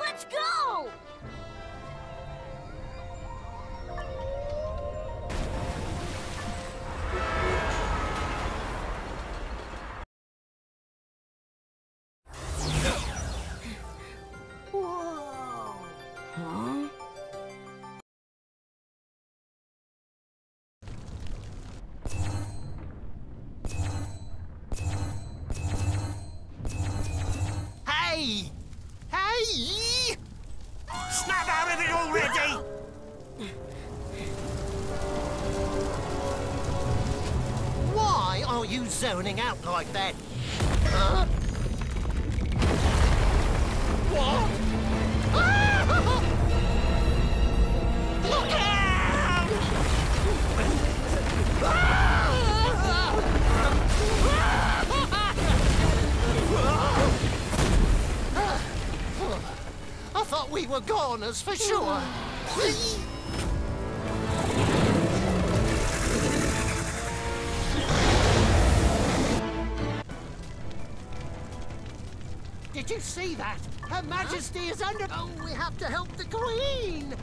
Let's go! Hey! Hey! Snap out of it already! Why are you zoning out like that? Huh? What? We were goners for sure. Did you see that? Her Majesty is under. Oh, we have to help the Queen!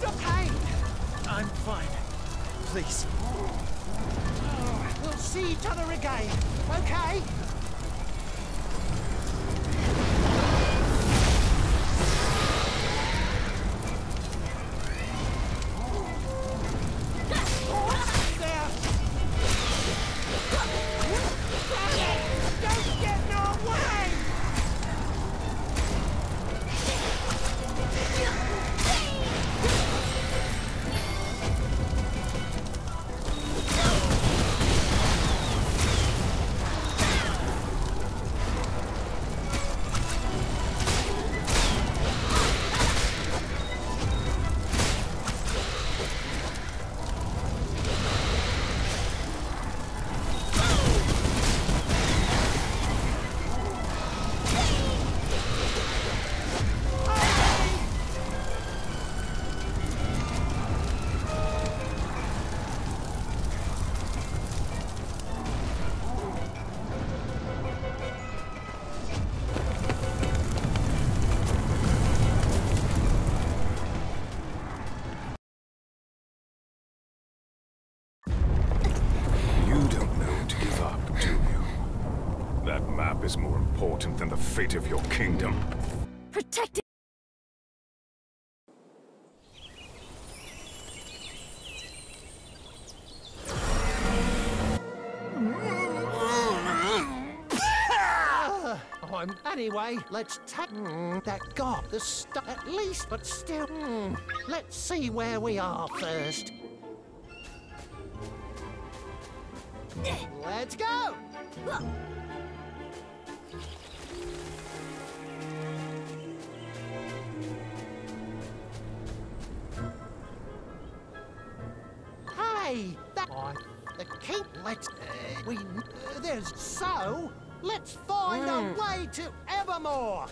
The! Hey! I'm fine. Please. Oh, we'll see each other again, okay? Is more important than the fate of your kingdom. Protect it! Oh, anyway, let's take mm, that god, the stuff at least, but still. mm, let's see where we are first. Let's go! Hey, that I, the king. Let's. Uh, we. Uh, there's so. Let's find a way to Evermore.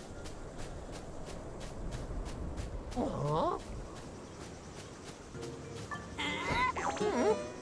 Huh? Hmm?